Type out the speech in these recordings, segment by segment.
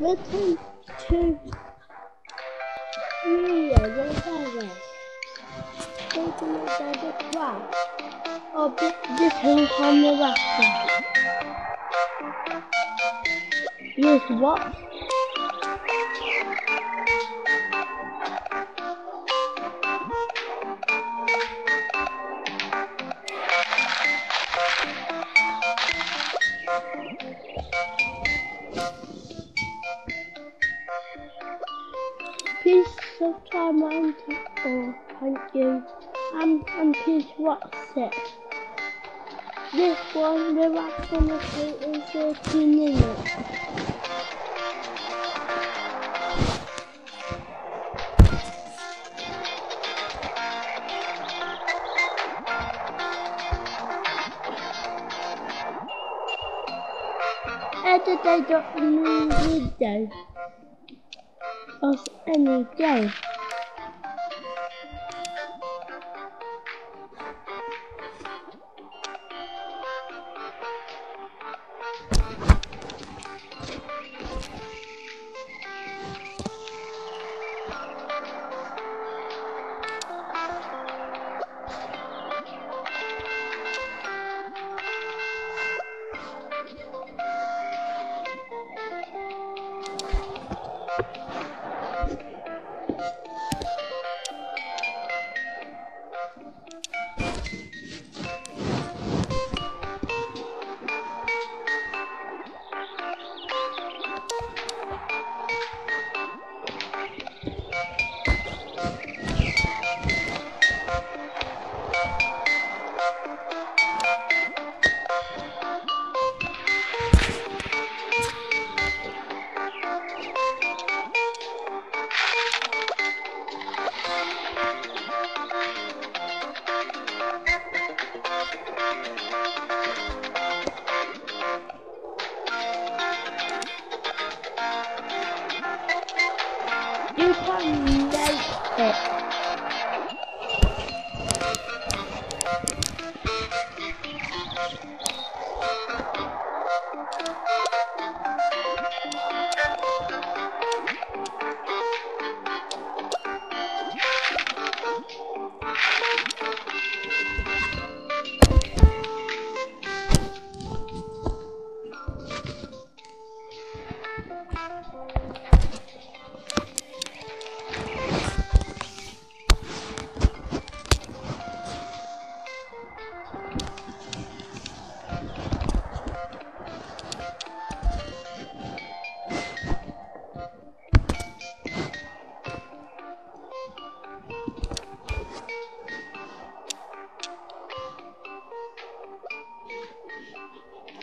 我听，一眼又看见，都这么打电话，哦别别成他们了，你说我？Subscribe my channel. Thank you. Um, and please watch it. This one, the last one will take in 13 minutes. Edit I got new video of any day.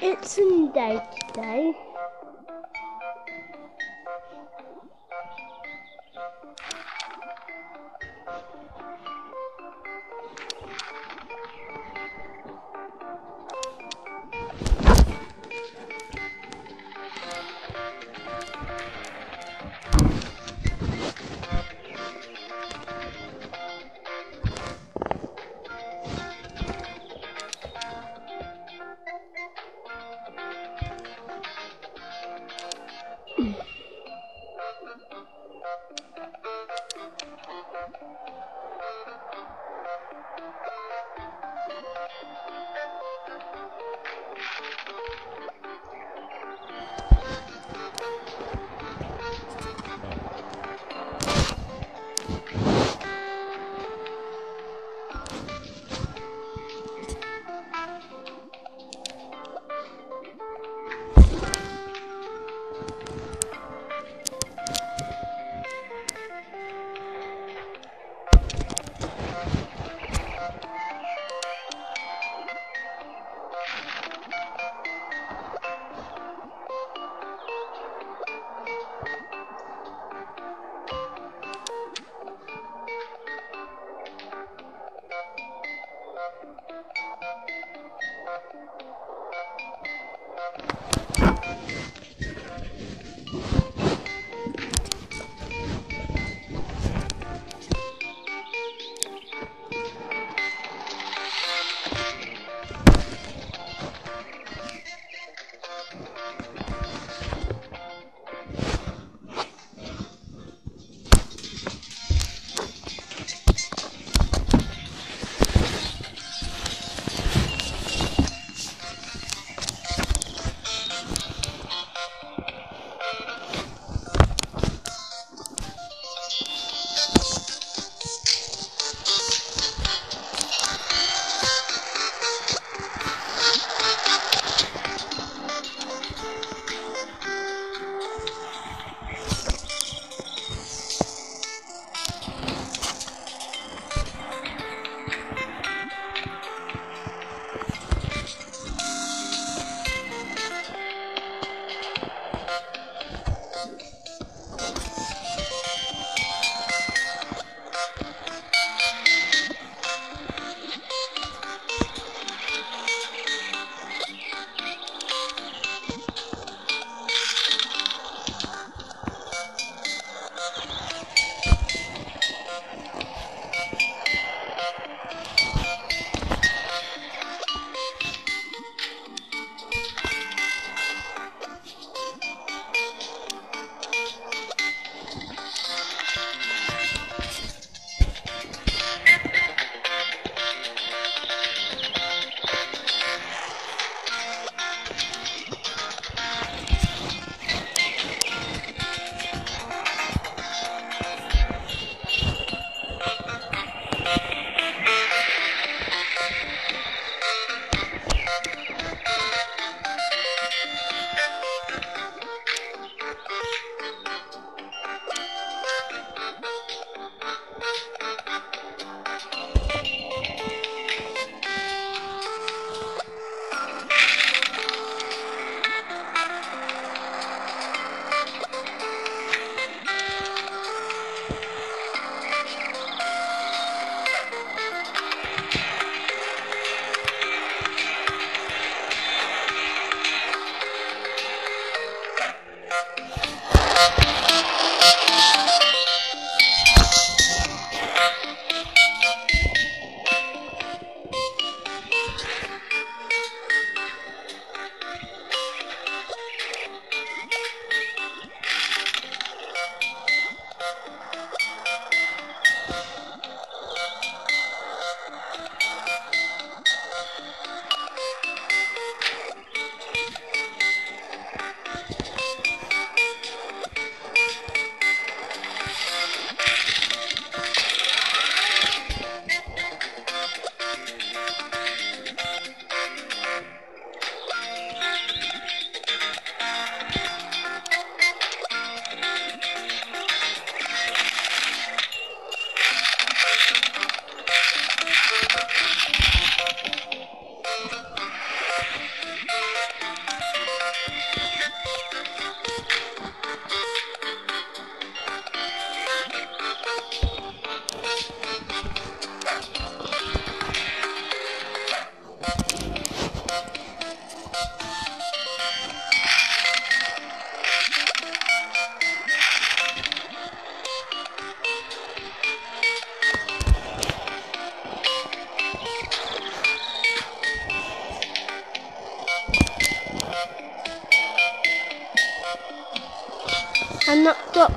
It's Sunday today.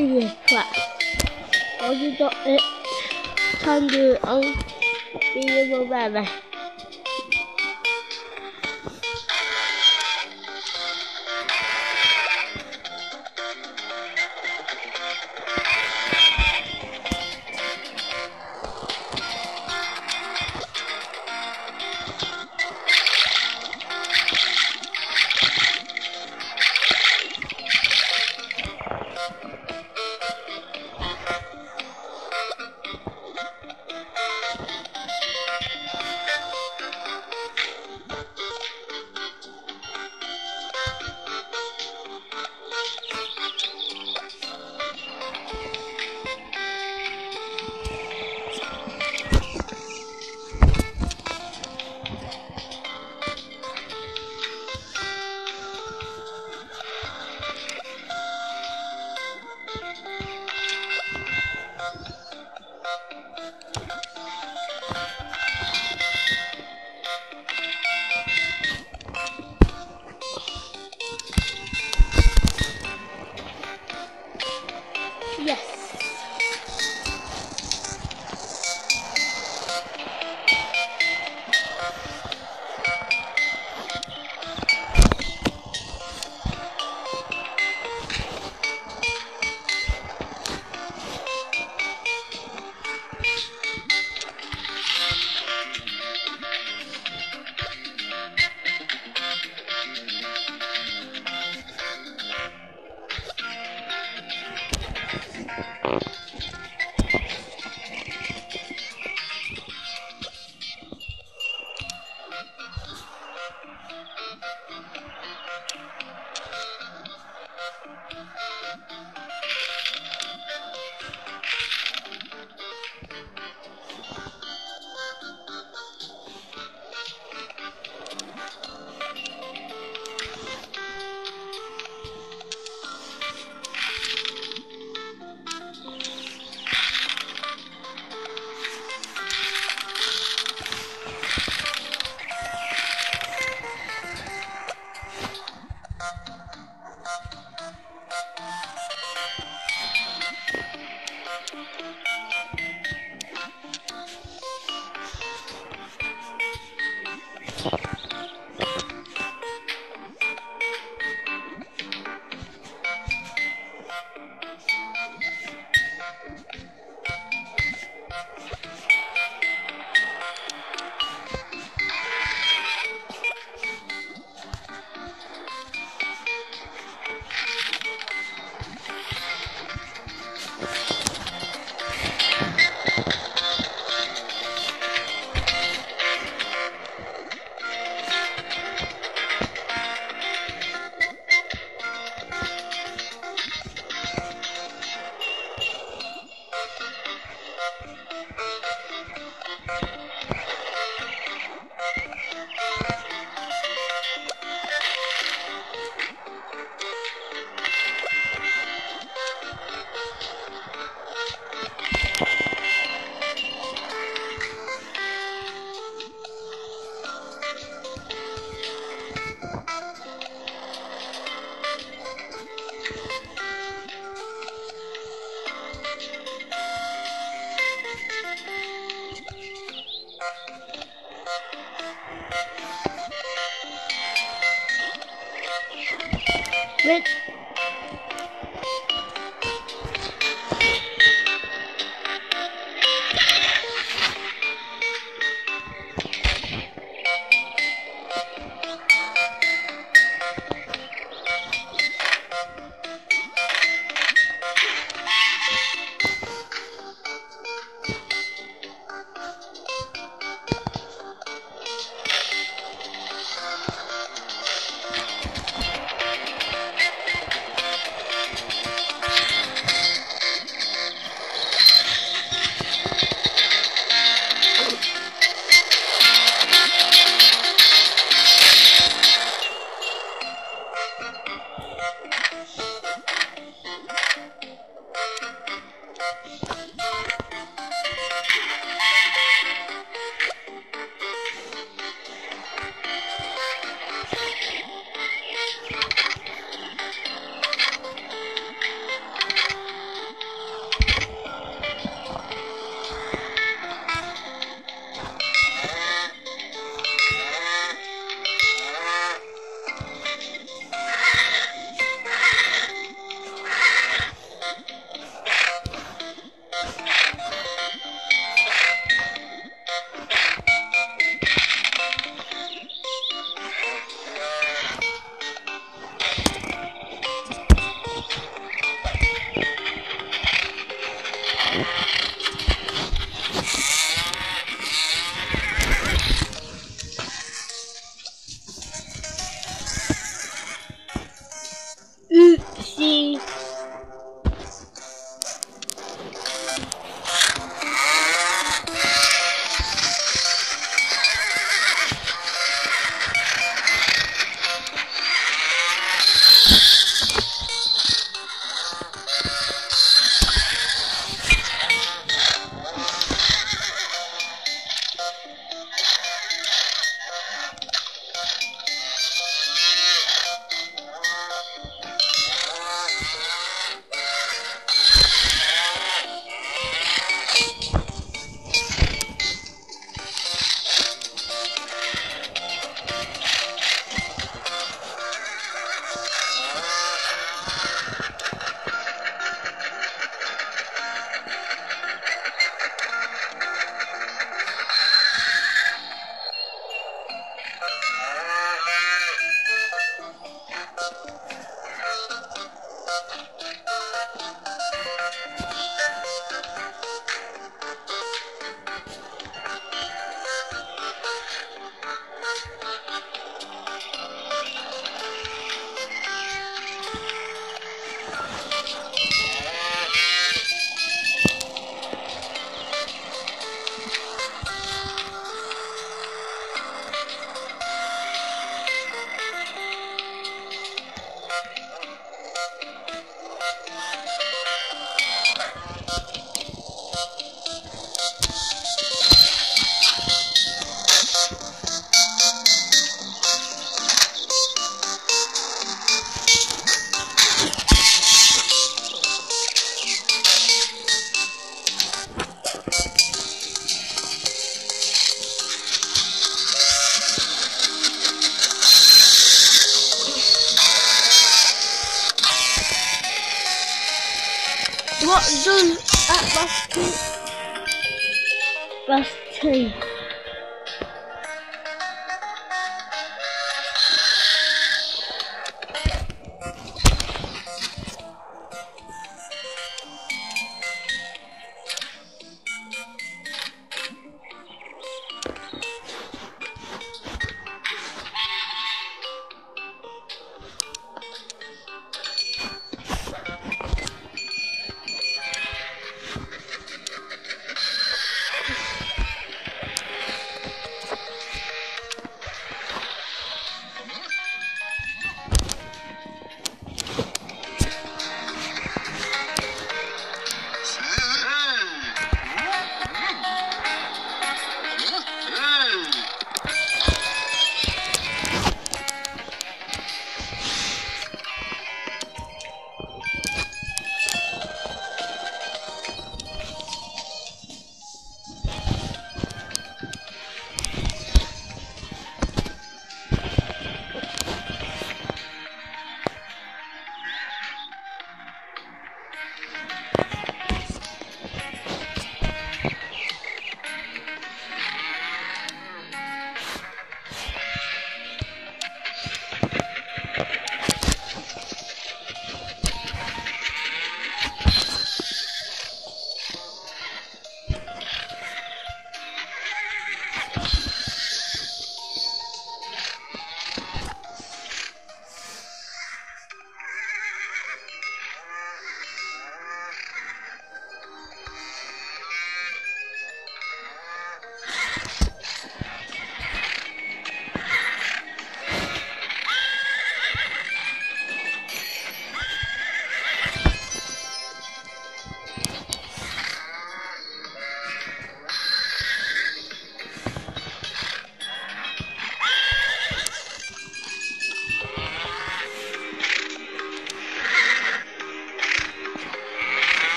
Not got the class. Or you got it. Can do it on the Baby.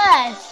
Upstairs.